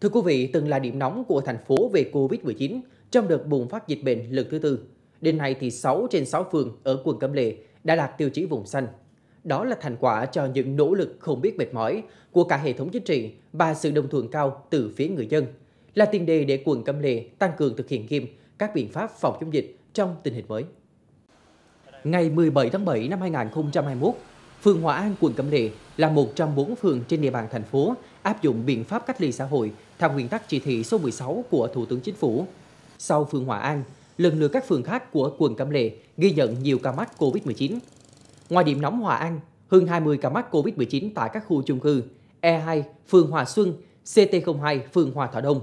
Thưa quý vị, từng là điểm nóng của thành phố về Covid-19 trong đợt bùng phát dịch bệnh lần thứ tư. Đến nay thì 6 trên 6 phường ở quận Cẩm Lệ đã đạt tiêu chí vùng xanh. Đó là thành quả cho những nỗ lực không biết mệt mỏi của cả hệ thống chính trị và sự đồng thuận cao từ phía người dân, là tiền đề để quận Cẩm Lệ tăng cường thực hiện nghiêm các biện pháp phòng chống dịch trong tình hình mới. Ngày 17 tháng 7 năm 2021, phường Hòa An, quận Cẩm Lệ là một trong bốn phường trên địa bàn thành phố áp dụng biện pháp cách ly xã hội theo nguyên tắc chỉ thị số 16 của Thủ tướng Chính phủ. Sau phường Hòa An, lần lượt các phường khác của quận Cẩm Lệ ghi nhận nhiều ca mắc COVID-19. Ngoài điểm nóng Hòa An, hơn 20 ca mắc COVID-19 tại các khu chung cư E2, phường Hòa Xuân, CT02, phường Hòa Thọ Đông.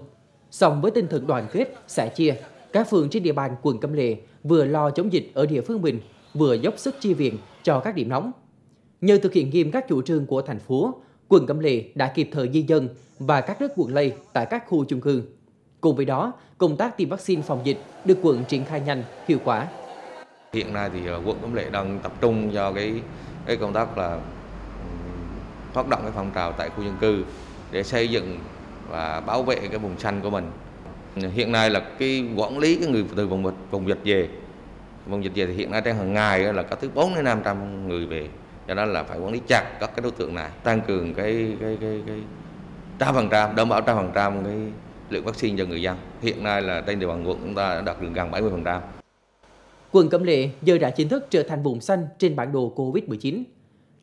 Song với tinh thần đoàn kết, sẻ chia, các phường trên địa bàn quận Cẩm Lệ vừa lo chống dịch ở địa phương mình, vừa dốc sức chi viện cho các điểm nóng. Nhờ thực hiện nghiêm các chủ trương của thành phố, quận Cẩm Lệ đã kịp thời di dân và các đất nguồn lây tại các khu chung cư. Cùng với đó, công tác tiêm vaccine phòng dịch được quận triển khai nhanh, hiệu quả. Hiện nay thì ờ, quận Cẩm Lệ đang tập trung cho cái cái công tác là phát động cái phong trào tại khu dân cư để xây dựng và bảo vệ cái vùng xanh của mình. Hiện nay là cái quản lý cái người từ vùng vùng dịch về vùng dịch về thì hiện nay đang hàng ngày là có từ 4 đến 500 người về cho nên là phải quản lý chặt các cái đối tượng này tăng cường cái cái cái cái trăm phần trăm đảm bảo trăm phần trăm cái lượng vaccine cho người dân hiện nay là trên địa bàn quận chúng ta đã đạt được gần 70 phần trăm Quận Cẩm Lệ giờ đã chính thức trở thành vùng xanh trên bản đồ Covid-19.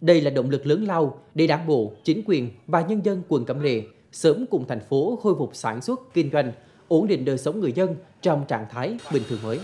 Đây là động lực lớn lao để đảng bộ, chính quyền và nhân dân quận Cẩm Lệ sớm cùng thành phố khôi phục sản xuất, kinh doanh, ổn định đời sống người dân trong trạng thái bình thường mới.